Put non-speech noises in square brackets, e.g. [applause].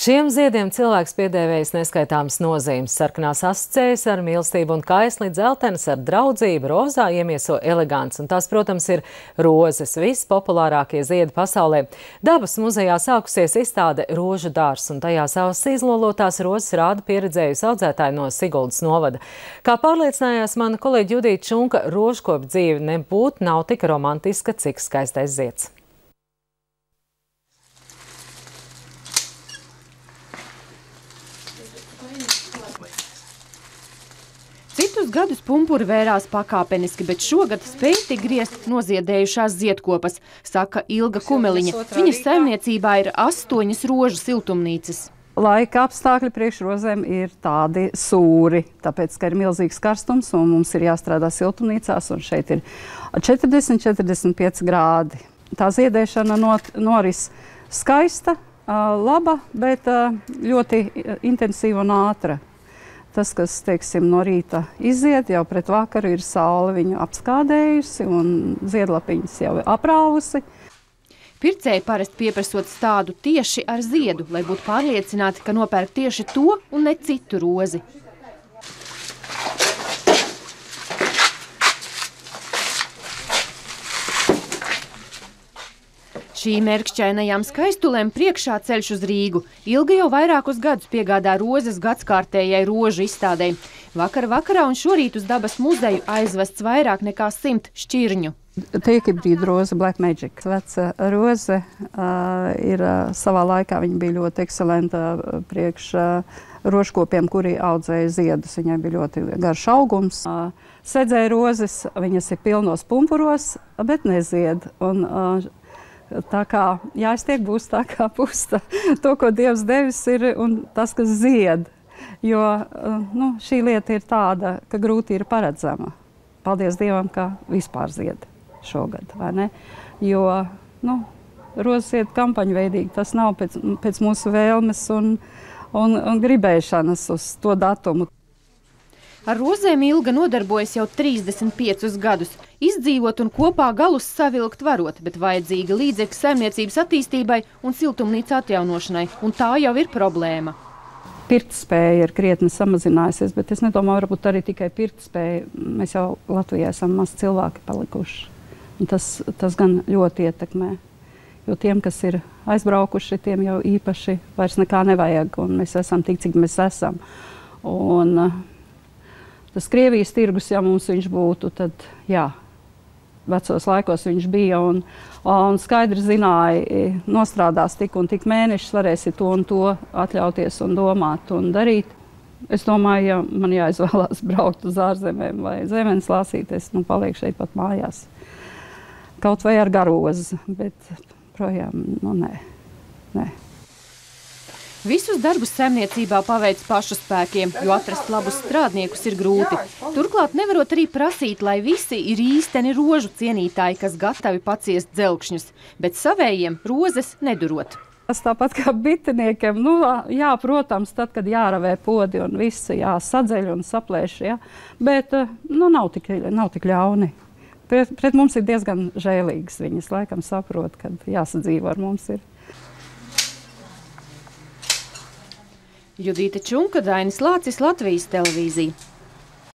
Šiem ziediem cilvēks piedēvējis neskaitāmas nozīmes. Sarkanās asociējas ar mīlestību un kaisli, dzeltenes ar draudzību, rozā iemieso elegants, un tās, protams, ir rozes, vispopulārākie ziedi pasaulē. Dabas muzejā sākusies izstāde Rožu dārs, un tajā savas izlolotās rozes rāda pieredzējusi audzētāji no Siguldas novada. Kā pārliecinājās mana kolēģi Judīta Čunka, rožkopu dzīve nebūtu nav tik romantiska, cik skaistais zieds. Citus gadus pumpuri vērās pakāpeniski, bet šogad spēj tik griezt noziedējušās ziedkopas, saka Ilga Kumeliņa. Viņas saimniecībā ir astoņas rožu siltumnīcas. Laika apstākļi priekšrozēm ir tādi sūri, tāpēc, ka ir milzīgs karstums un mums ir jāstrādā siltumnīcās, un šeit ir 40-45 grādi. Tā ziedēšana not, noris skaista, laba, bet ļoti intensīva un ātra. Tas, kas teiksim, no rīta iziet, jau pret vakaru ir saule viņu apskādējusi un ziedlapiņas jau aprāvusi. Pircēji parasti pieprasot stādu tieši ar ziedu, lai būtu pārliecināti, ka nopērk tieši to un ne citu rozi. Šīm mērķšķainajām skaistulēm priekšā ceļš uz Rīgu. Ilga jau vairākus gadus piegādā rozes gadskārtējai rožu izstādei. Vakar vakarā un šorīt uz dabas muzeju aizvests vairāk nekā simt šķirņu. Tie ir brīdi roze Black Magic. Veca roze uh, ir uh, savā laikā, viņa bija ļoti ekscelenta priekš uh, rožkopiem, kuri audzēja ziedus. Viņai bija ļoti garš augums. Uh, sedzēja rozes, viņas ir pilnos pumpuros, bet nezied. Un, uh, Tā kā jāiztiek būs tā kā pusta. [laughs] to, ko Dievs devis, ir un tas, kas zied. Jo nu, šī lieta ir tāda, ka grūti ir paredzama. Paldies Dievam, ka vispār zied šogad? Jo, nu, roziet kampaņveidīgi, tas nav pēc, pēc mūsu vēlmes un, un, un gribēšanas uz to datumu. Ar rozēm Ilga nodarbojas jau 35 gadus. Izdzīvot un kopā galus savilkt varot, bet vajadzīga līdzekļu saimniecības attīstībai un siltumnīca atjaunošanai, un tā jau ir problēma. Pirktspēja ir krietni samazinājusies, bet es nedomāju, varbūt arī tikai pirktspēja. Mēs jau Latvijā esam maz cilvēki palikuši. Un tas, tas gan ļoti ietekmē. Jo tiem, kas ir aizbraukuši, tiem jau īpaši vairs nekā nevajag, un mēs esam tik, cik mēs esam. Un, uh, tas Krievijas tirgus, ja mums viņš būtu, tad jā, vecos laikos viņš bija un, un skaidri zināja, nostrādās tik un tik mēnešus, varēsi to un to atļauties un domāt un darīt. Es domāju, ja man jāizvēlās [laughs] braukt uz ārzemēm vai zemes lasīt, es nu, palieku šeit pat mājās. Kaut vai ar garozi, bet projām, nu nē, nē. Visus darbus saimniecībā paveic pašu spēkiem, jo atrast labus strādniekus ir grūti. Turklāt nevarot arī prasīt, lai visi ir īsteni rožu cienītāji, kas gatavi paciest dzelkšņus, bet savējiem rozes nedurot. Tas tāpat kā bitiniekiem, nu, jā, protams, tad, kad jāravē podi un viss jāsadzeļ un saplēš, jā, bet nu, nav, tik, nav tik ļauni. Pret, pret mums ir diezgan žēlīgas viņas, laikam saprot, kad jāsadzīvo ar mums ir. Judīta Čunka, Dainis Lācis, Latvijas televīzija.